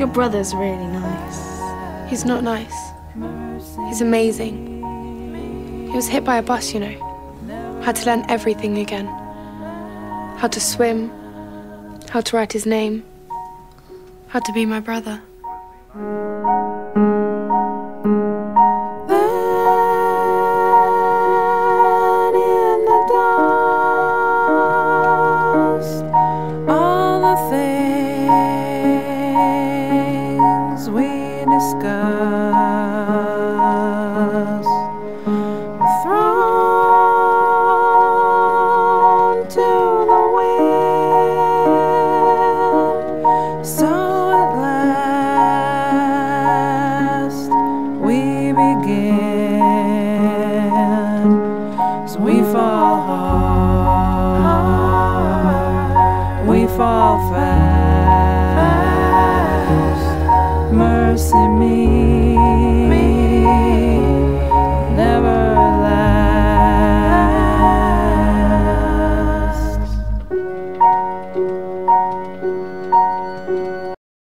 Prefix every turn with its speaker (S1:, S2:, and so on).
S1: Your brother's really nice.
S2: He's not nice. He's amazing. He was hit by a bus, you know. Had to learn everything again. How to swim, how to write his name, how to be my brother.
S3: Thrown to the wind. So at last we begin. We fall hard, we fall fast. Mercy me, last.